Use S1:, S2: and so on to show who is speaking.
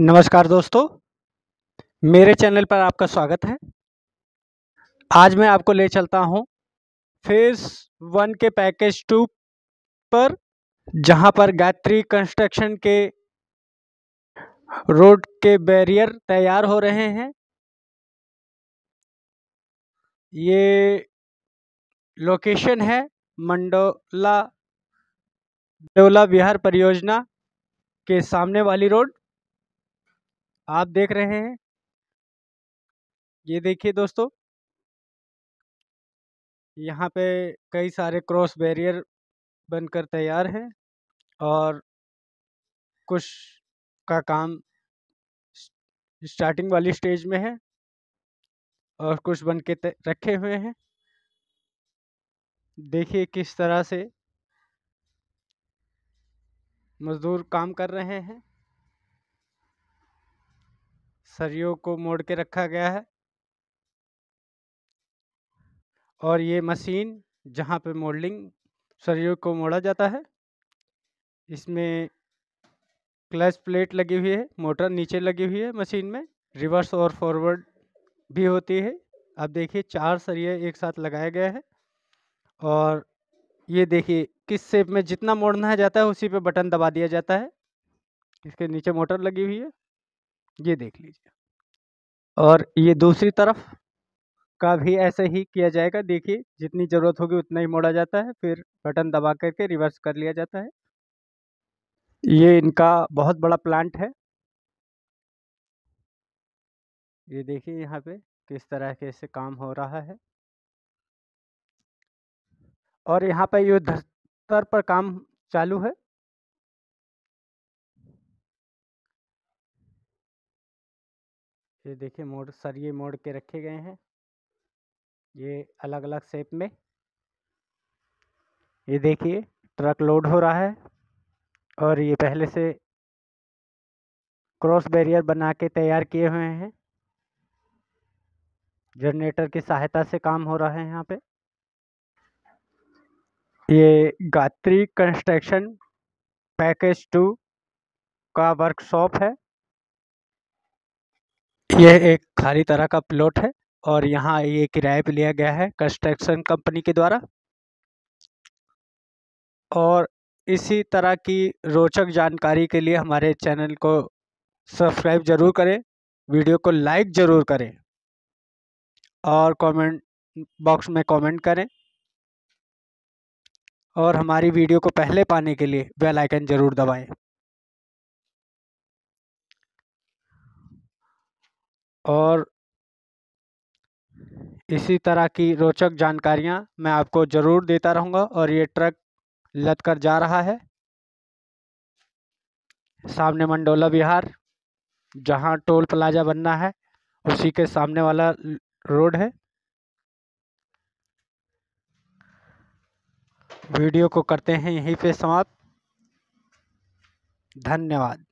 S1: नमस्कार दोस्तों, मेरे चैनल पर आपका स्वागत है। आज मैं आपको ले चलता हूँ फ़ेज़ वन के पैकेज टू पर, जहाँ पर गायत्री कंस्ट्रक्शन के रोड के बैरियर तैयार हो रहे हैं। ये लोकेशन है मंडोला डोला बिहार परियोजना के सामने वाली रोड आप देख रहे हैं। ये देखिए दोस्तों। यहाँ पे कई सारे क्रॉस बैरियर बनकर तैयार हैं और कुछ का काम स्टार्टिंग वाली स्टेज में है और कुछ बन के रखे हुए हैं। देखिए किस तरह से मज़दूर काम कर रहे हैं। सरियों को मोड़ के रखा गया है। और ये मशीन जहाँ पे मोल्डिंग सरियों को मोड़ा जाता है, इसमें क्लच प्लेट लगी हुई है, मोटर नीचे लगी हुई है मशीन में, रिवर्स और फॉरवर्ड भी होती है। अब देखिए चार सरिये एक साथ लगाए गए हैं और ये देखिए किस शेप में जितना मोड़ना है जाता है उसी पे बटन दबा दिया जाता है। इसके नीचे मोटर लगी हुई है। ये देख लीजिए। और ये दूसरी तरफ़ का भी ऐसे ही किया जाएगा, देखिए, जितनी ज़रूरत होगी उतना ही मोड़ा जाता है, फिर बटन दबा करके रिवर्स कर लिया जाता है। ये इनका बहुत बड़ा प्लांट है। ये देखिए यहाँ पे किस तरह के से काम हो रहा है। और यहाँ पर युद्ध स्तर पर काम चालू है। ये देखिए मोड़, सरिये मोड़ के रखे गए हैं। ये अलग अलग शेप में। ये देखिए, ट्रक लोड हो रहा है और ये पहले से क्रॉस बैरियर बना के तैयार किए हुए हैं। जनरेटर की सहायता से काम हो रहा है यहाँ पे। ये गात्री कंस्ट्रक्शन पैकेज टू का वर्कशॉप है। यह एक खाली तरह का प्लॉट है और यहाँ ये किराए पे लिया गया है कंस्ट्रक्शन कंपनी के द्वारा। और इसी तरह की रोचक जानकारी के लिए हमारे चैनल को सब्सक्राइब ज़रूर करें, वीडियो को लाइक ज़रूर करें और कमेंट बॉक्स में कमेंट करें। और हमारी वीडियो को पहले पाने के लिए बेल आइकन ज़रूर दबाएँ। और इसी तरह की रोचक जानकारियाँ मैं आपको ज़रूर देता रहूँगा और ये ट्रक लद कर जा रहा है। सामने मंडोला बिहार जहाँ टोल प्लाजा बनना है, उसी के सामने वाला रोड है। वीडियो को करते हैं यहीं पे समाप्त। धन्यवाद।